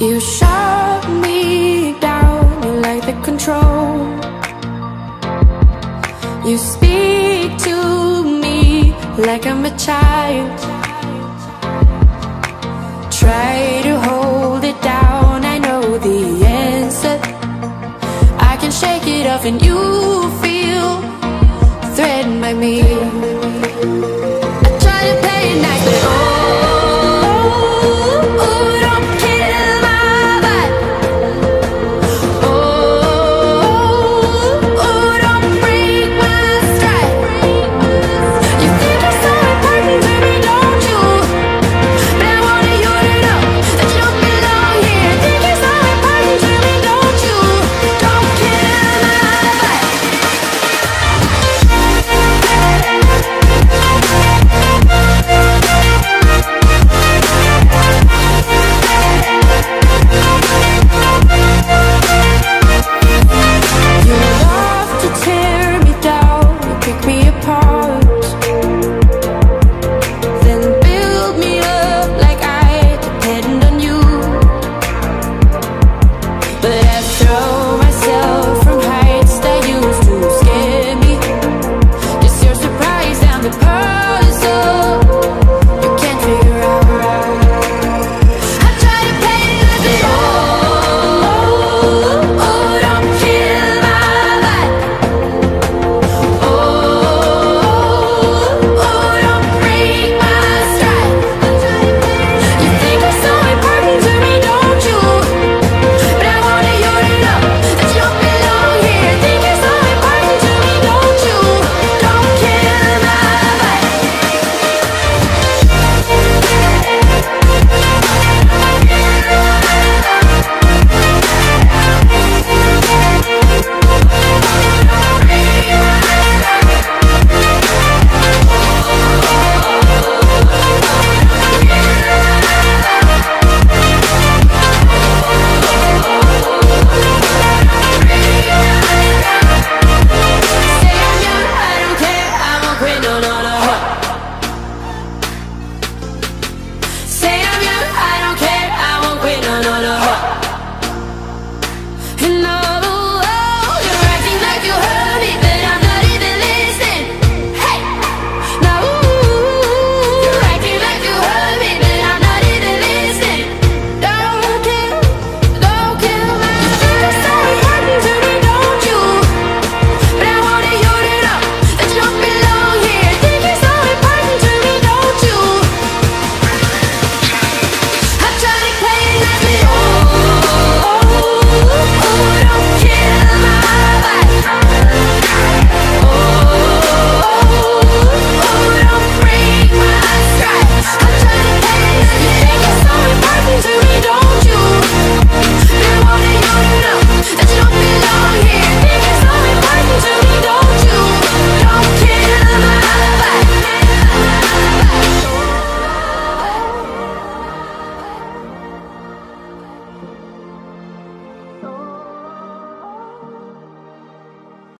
You shut me down, you like the control. You speak to me like I'm a child. Try to hold it down, I know the answer. I can shake it off and you feel threatened by me And I